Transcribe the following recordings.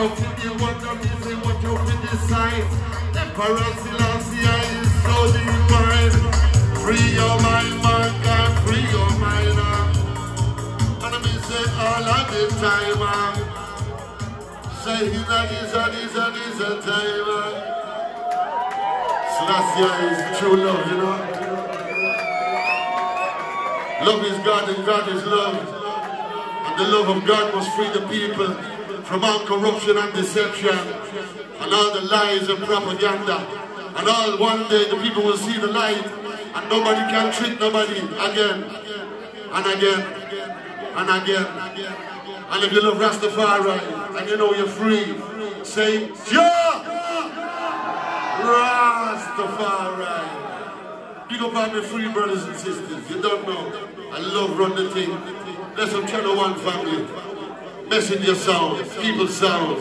out in the world, don't you see what out the side? Emperor Selassie I is so divine. Free your mind, mankind, free your mind. Uh. And I mean say all of the time. Uh. Say he's a, he's a, he's a, he's a time. Uh. Selassie is true love, you know. Love is God and God is love. And the love of God must free the people from all corruption and deception and all the lies and propaganda. And all one day the people will see the light and nobody can treat nobody again and again and again. And if you love Rastafari and you know you're free, say, yeah! Rastafari. Big up on my free brothers and sisters. You don't know. I love run the thing. Let's have Channel 1 family messenger sound, people sound.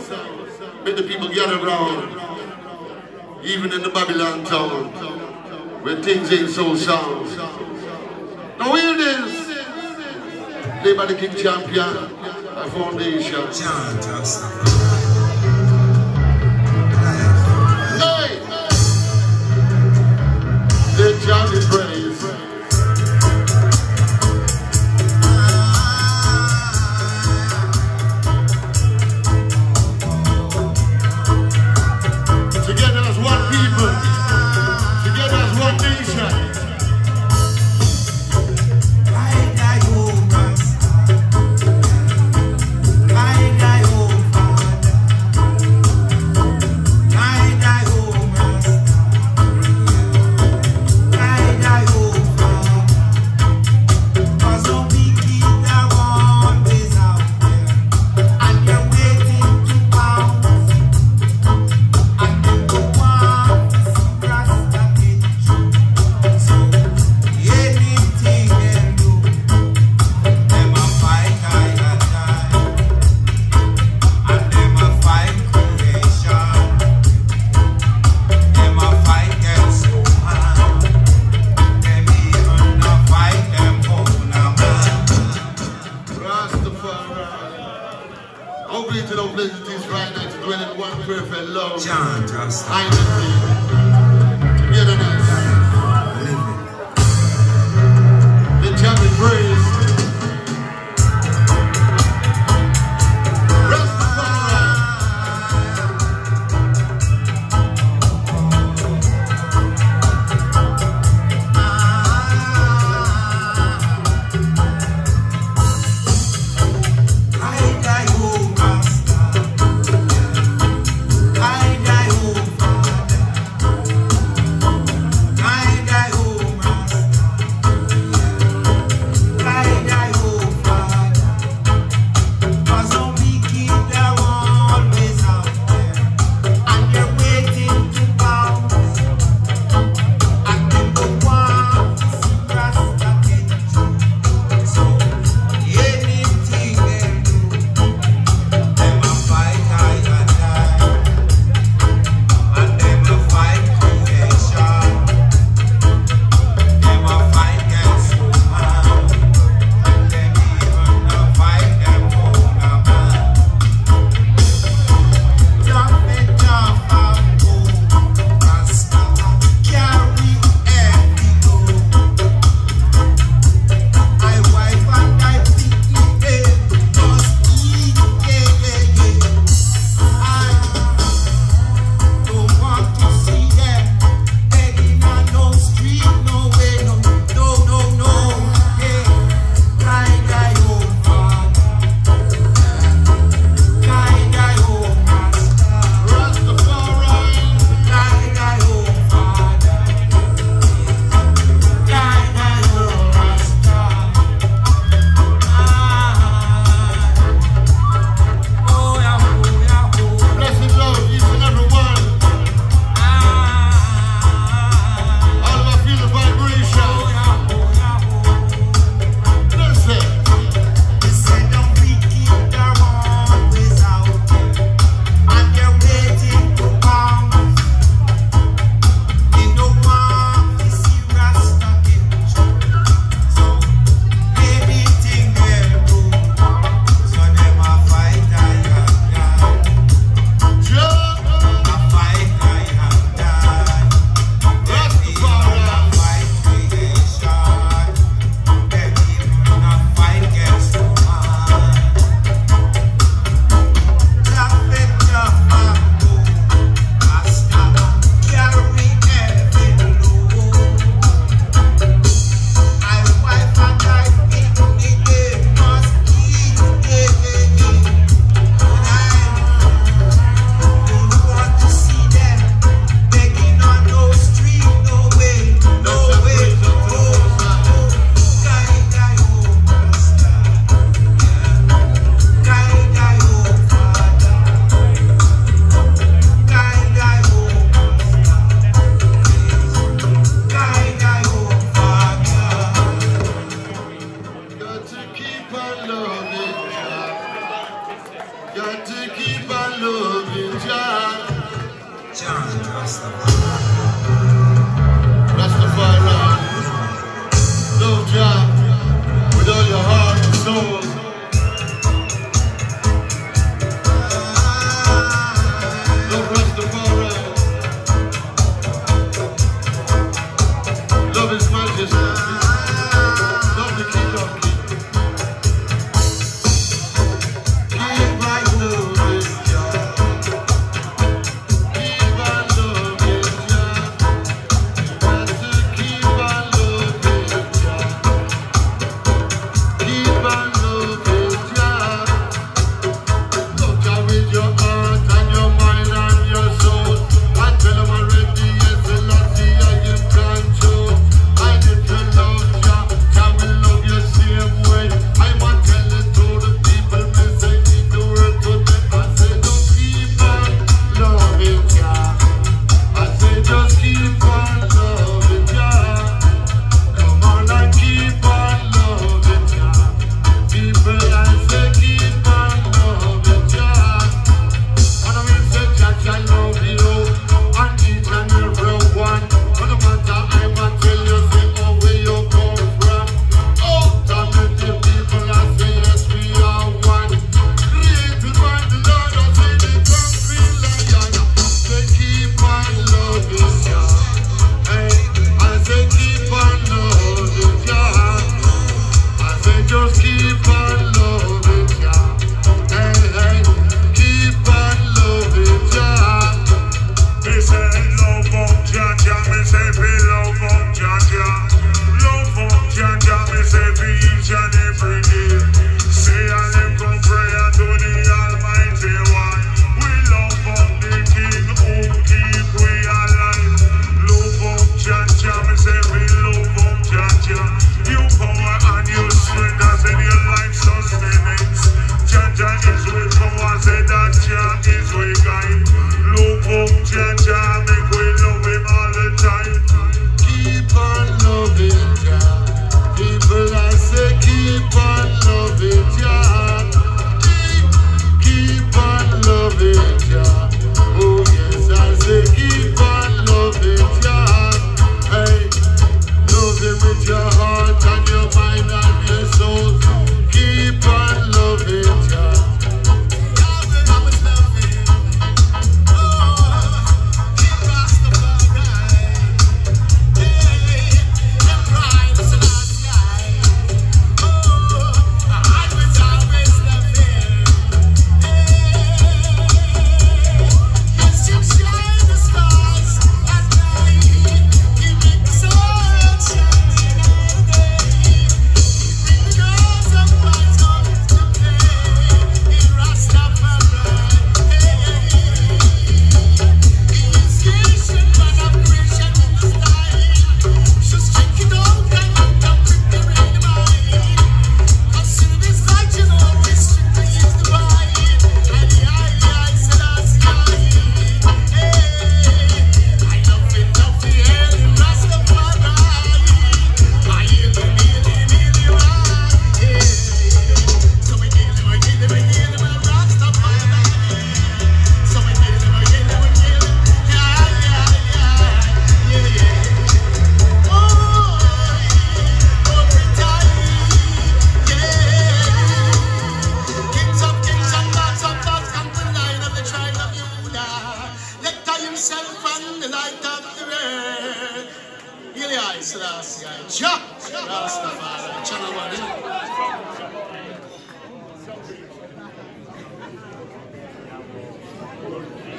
Make the people get around. Even in the Babylon town, where things ain't so sound. Now hear this. Play by the King Champion, a foundation. Hey! They chant and praise.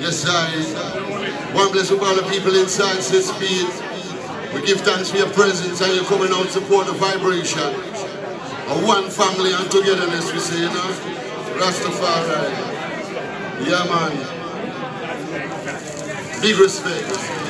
Yes, I. One bless of all the people inside this speed. We give thanks for your presence and your coming out support the vibration. Of one family and togetherness, we say, you know. Rastafari. Yeah, man. Big respect.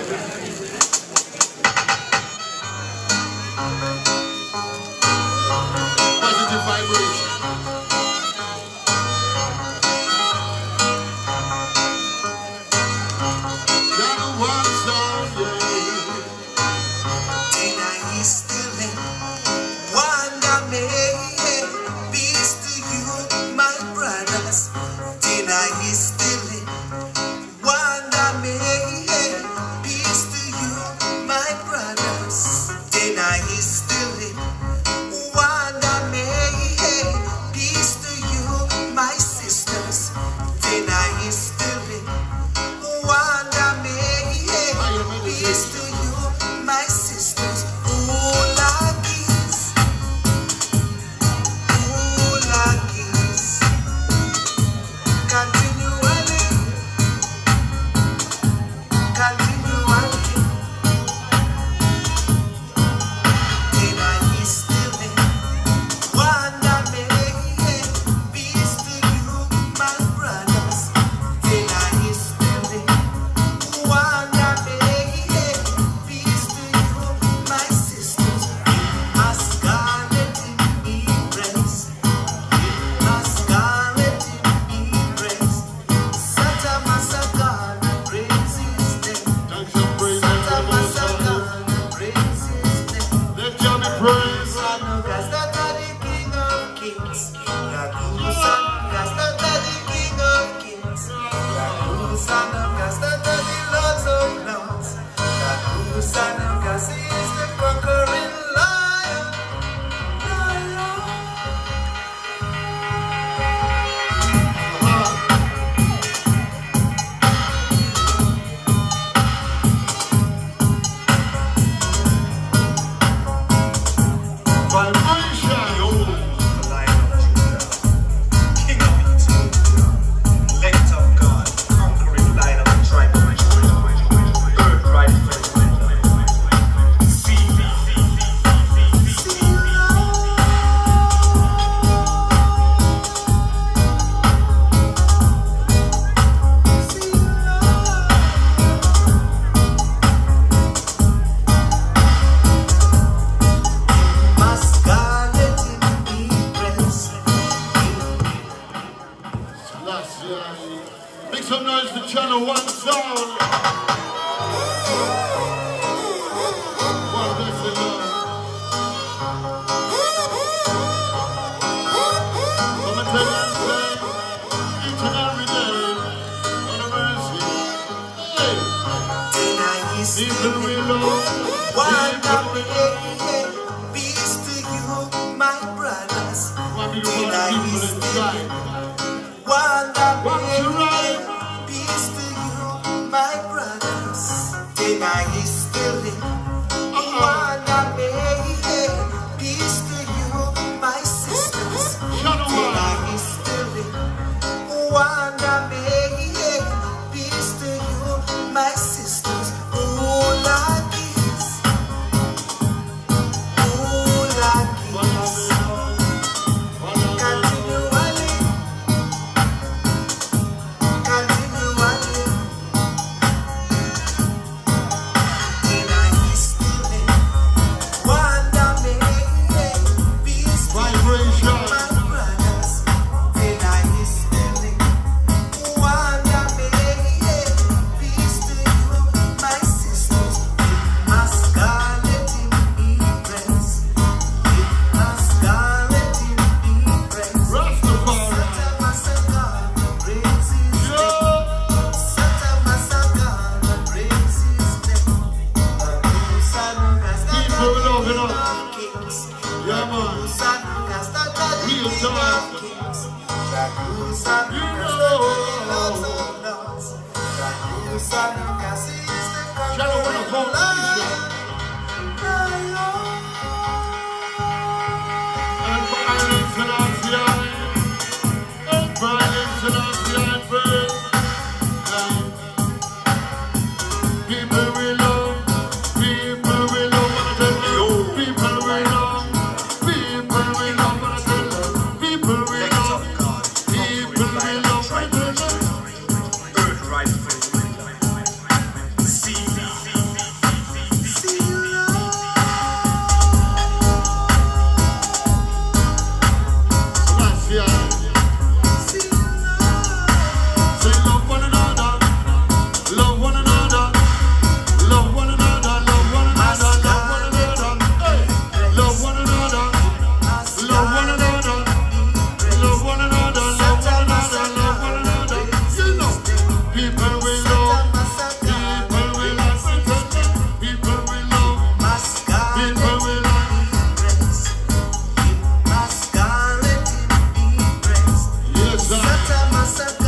Yes,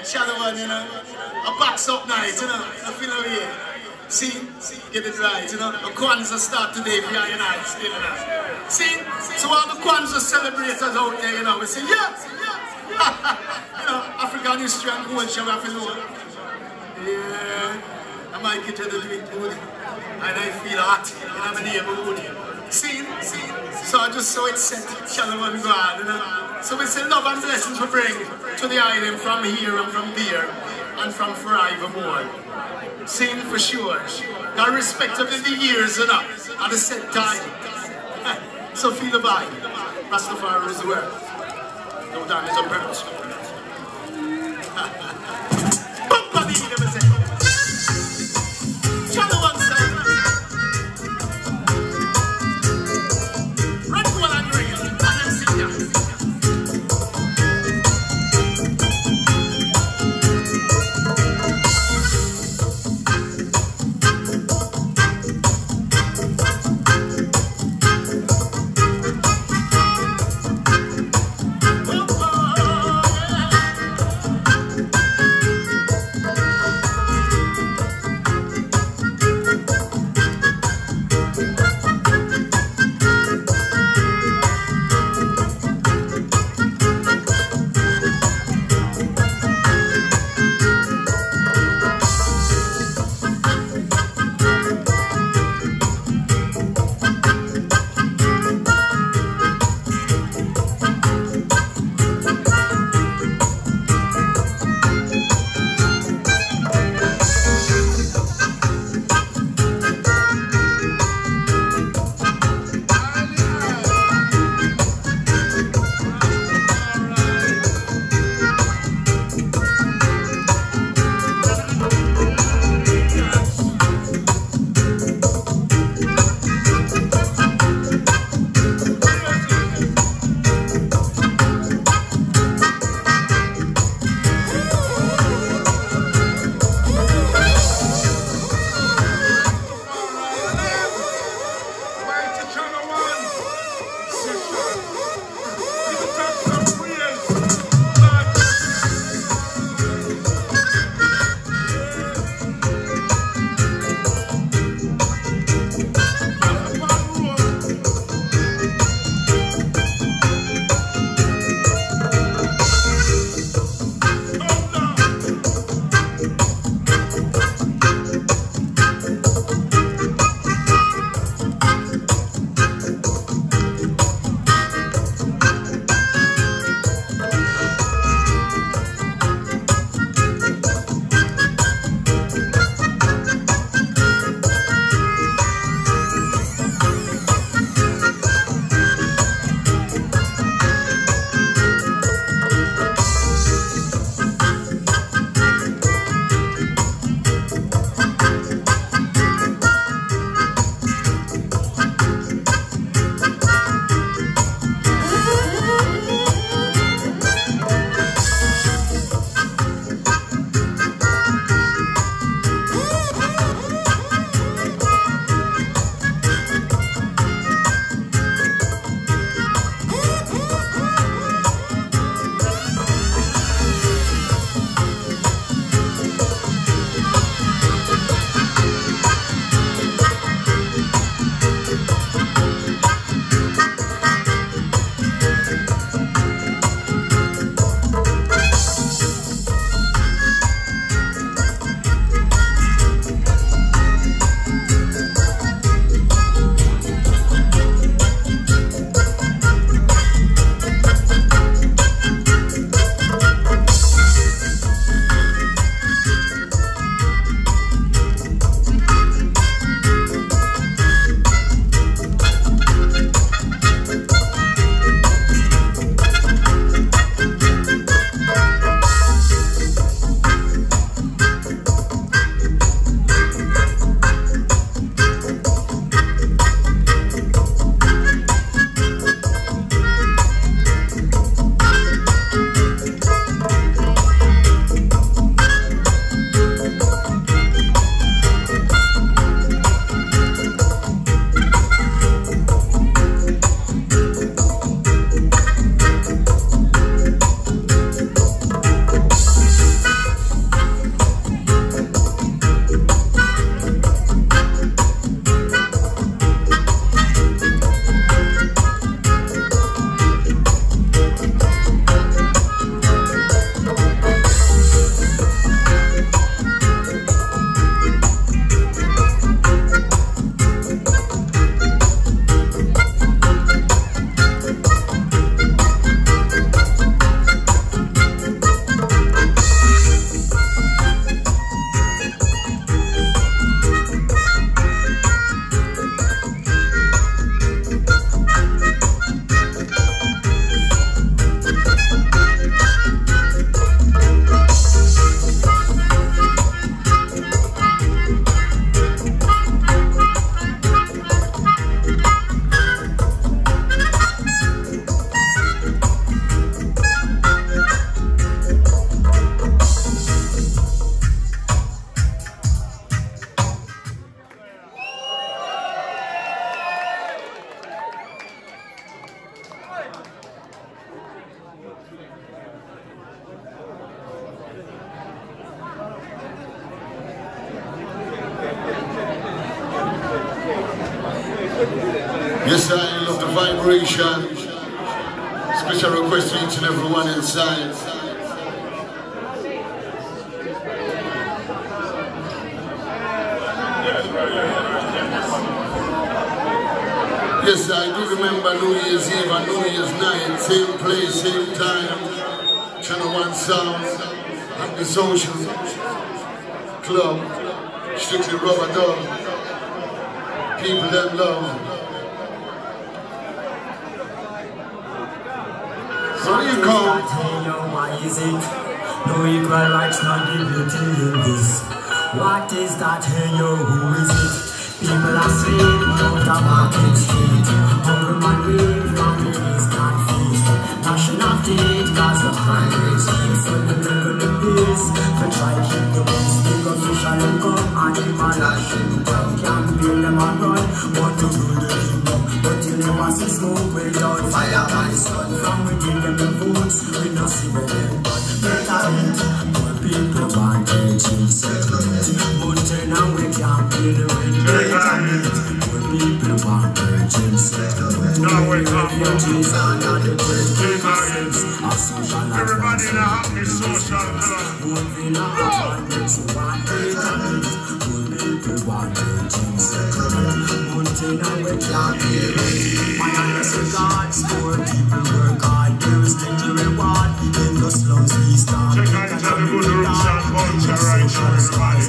Yeah, channel one, you know. A box up night, you know. I feel away. See, See, get it right, you know. The Kwanzaa start today for and I, you know. See, so all the Kwanzaa celebrators out there, you know, we say, yeah, you know, African history and culture, we have to know. Yeah, I might get you to do it. And I feel hot you know i in my neighborhood. See, see, so I just saw it set, channel one God, you know. So we say love and blessings we bring to the island from here and from there and from forevermore. Sing for sure. Got respect of the years and up at the set time. so feel the vibe. Rastafari is the word. No damage on purpose. Social Club, strictly rubber dub. People that love. So you come. Why is it? No equal rights, not dignity in this. What is that? Hey, yo, who is it? People are asleep out of Market Street. Hungry man wave, families feast. National debt, cause the crime rate on the level this. For try keep the peace, big official income, animal life. Can't build them a run, want to rule the kingdom. But you never see smoke without fire, my son. From within them the votes, we no see where them but better people the people the Everybody in advance. a happy social club. Moving on, apartments, one payment. Everybody.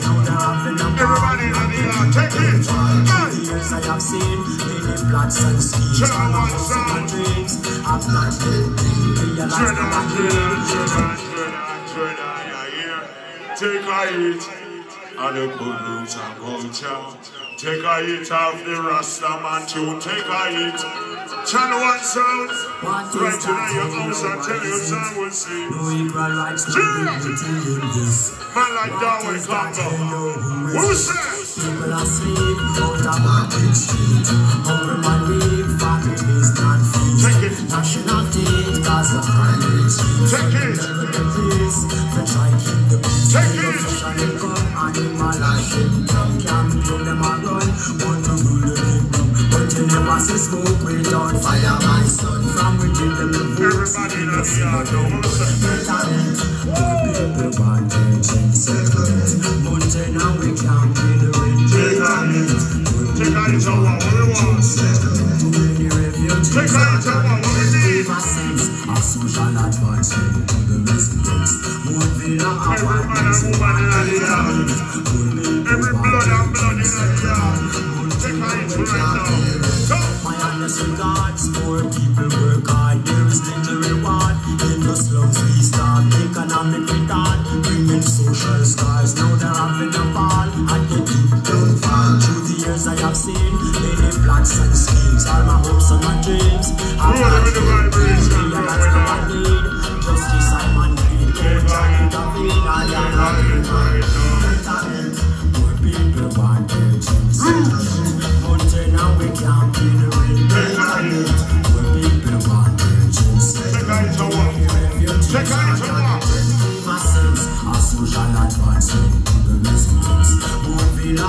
Take it. I have seen many plots and sound. and dreams have not been realized. On, yeah, yeah. Take a hit of the good roots and culture. Take a hit of the Rasta man tune. Take a hit. Channel one sound. Right tonight, your house and tell you sound will see. No equal rights, in this. Man like Darwin Congo. Who said? People are asleep out of Market Street. Hungry man wave, families not feast. Take it. National debt, cause the crime rate keeps Take it. Level the place, for try keep the peace. Take it. Social income, animal life. Can't do them a run, want to rule the kingdom. But you never see smoke without fire, my son. From within them the Everybody in the the yard, who said? Talent, poor people want change settlement. Mountain and we can't pay the poor Take a hit people of what we want. settlement. Too many refugees Take a hit of what. Ever since a social advancement to the residents, moving and in. Every blood and blood in the yard. Take a right now. My honest regards, poor people work hard. There is little reward in the slums. We start economic bringing social scars. Now they're having a ball at the deep downfall. Through the years I have seen plots and schemes. All my hopes and my dreams Roll not the vibration, been roll realized. with Now I need man greed. Court and intervene. I am having talent. Poor people want change settlement. Mountain and we can't pay the rent. Talent. Poor people want to change Take a hit of what? Refugees Take a hit of what? Masses, a social advancement the residents. More villa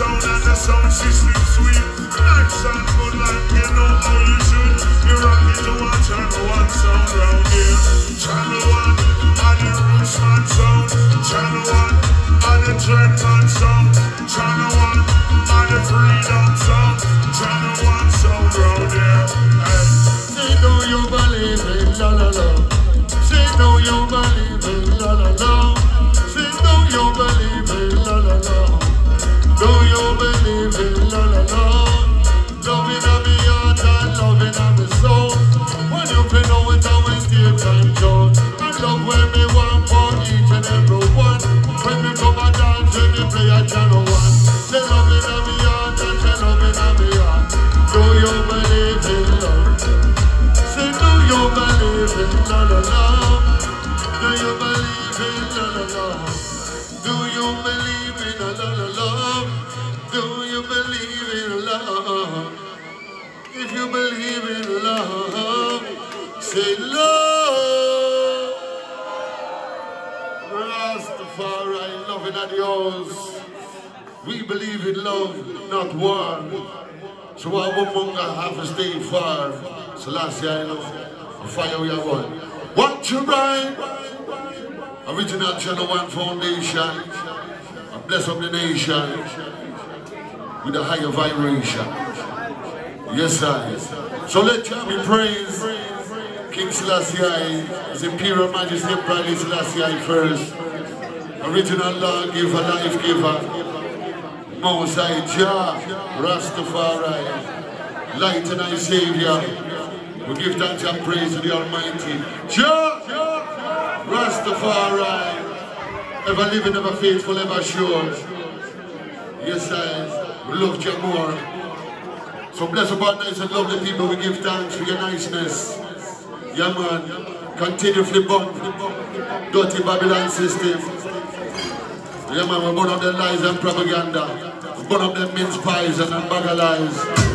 sound and the sound system sweet. Nice and good like you know how you should. You rock it to watch and one sound round here. Channel Munga Hafiz Day Far. Selassie I know a fire we What you ride Original Channel One Foundation. A bless of the nation with a higher vibration. Yes sir. So let you be praised King Selassie His Imperial Majesty Bradley Selassie first. Original Law Giver Life Giver. Mount Jah Rastafari light and our Savior. We give thanks and praise to the Almighty. Jah, Rastafari, ever living, ever faithful, ever sure. Yes, I we love you more. So bless our nice and lovely people. We give thanks for your niceness. Yeah, man. Continue flip on. Dirty Babylon system. Yeah, man. We burn up their lies and propaganda. We burn up their mince pies and bag of lies.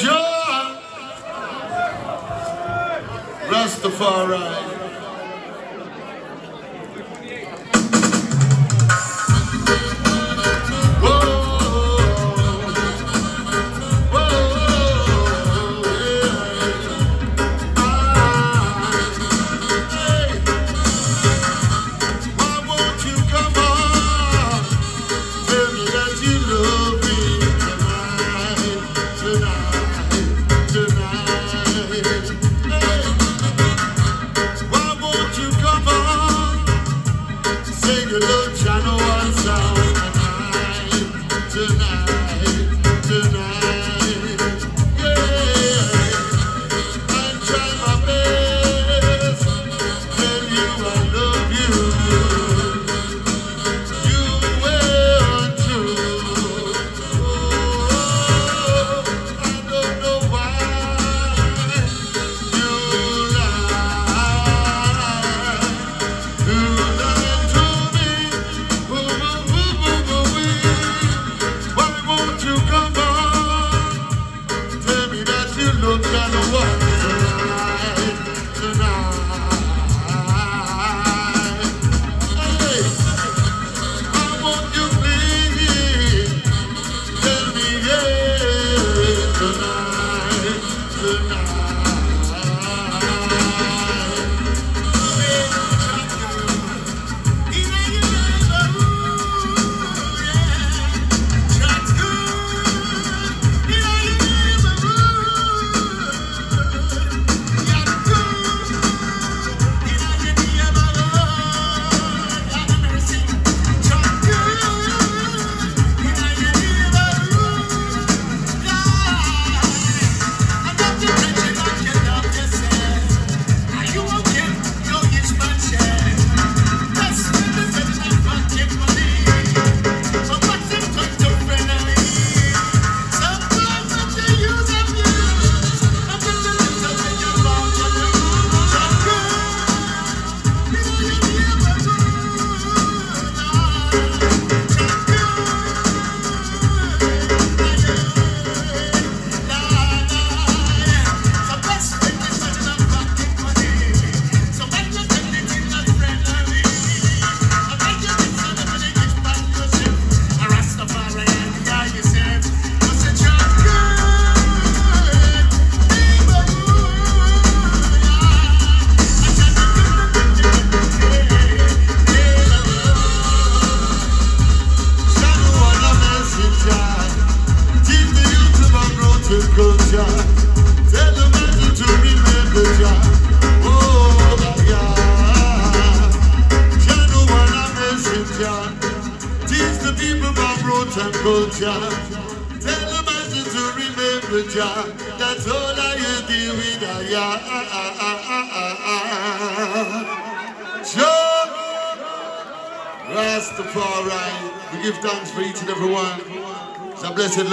John! Rastafari.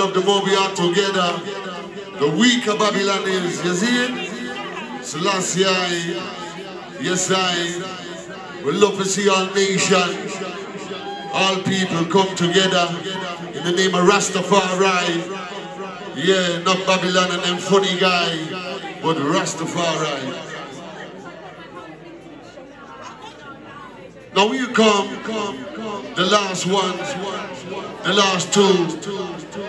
Love the more we are together. The weaker Babylon is. You see it? Selassie, yes I. We love to see all nations, all people come together in the name of Rastafari. Yeah, not Babylon and them funny guy, but Rastafari. Now you come, the last one, the last two.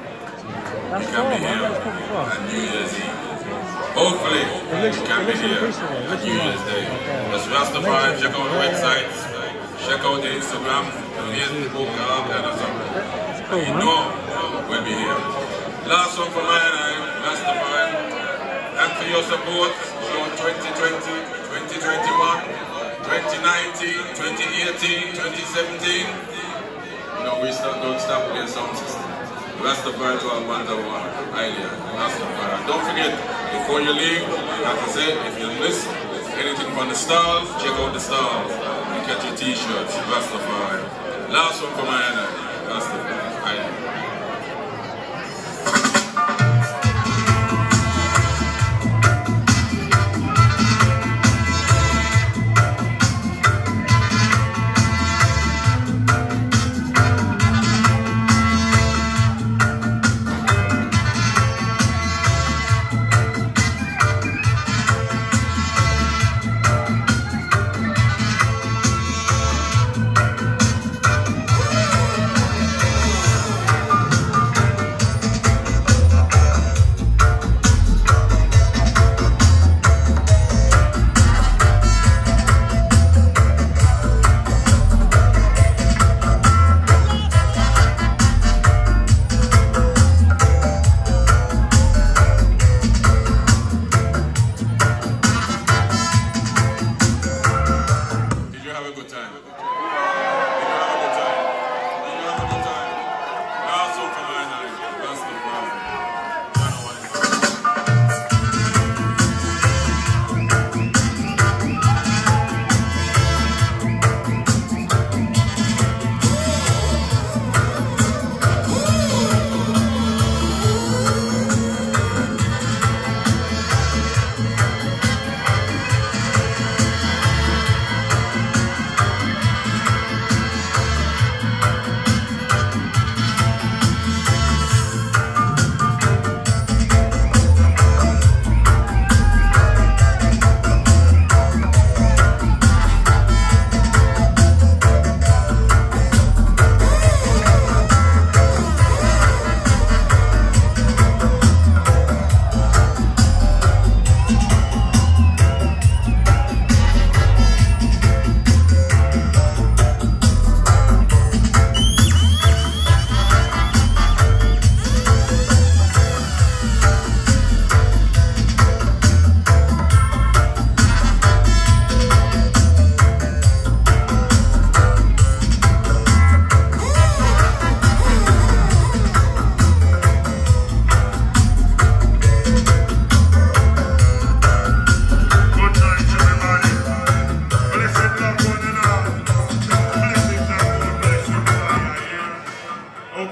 to Amanda. That's. Don't forget, before you leave, like I said, if you miss anything from the stars, check out the stars. You get your t-shirts, Rastafari. Last one for my end, Rastafari.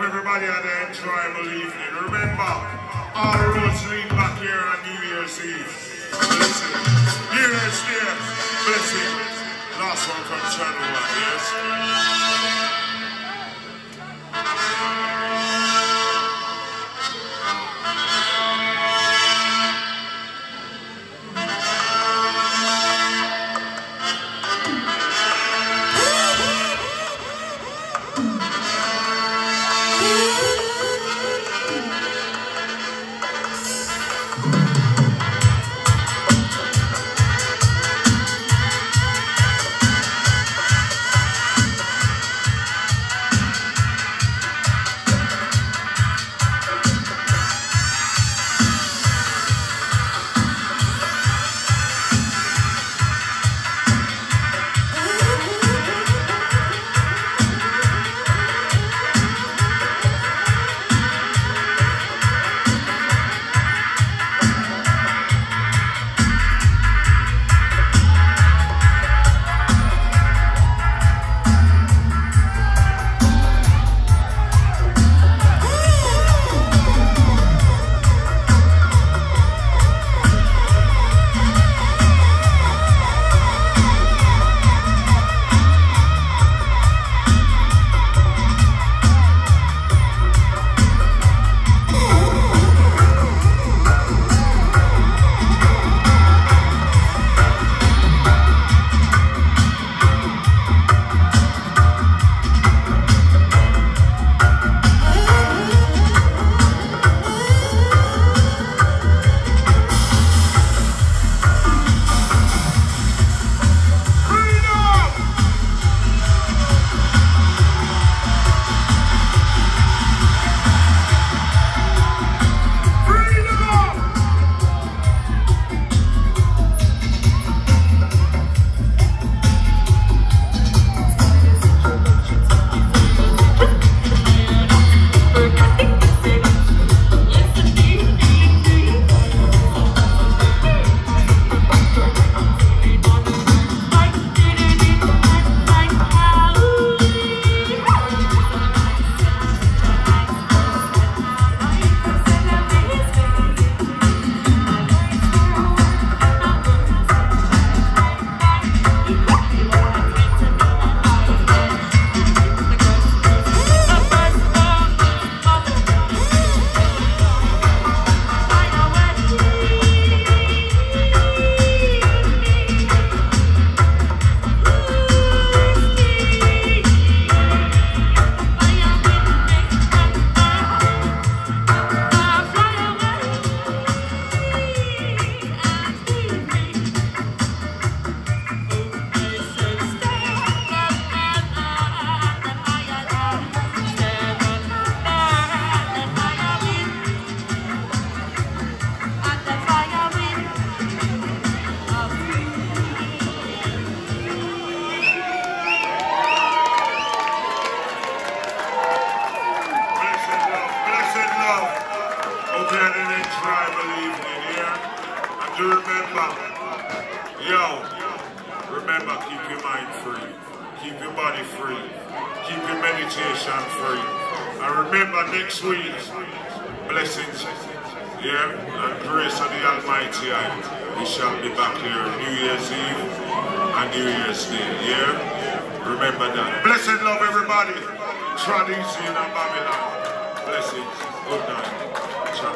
everybody and then tribal evening. Remember, all roads lead back here on New Year's Eve. Listen, New Year's Day, blessing. Last one from Channel 1, yes?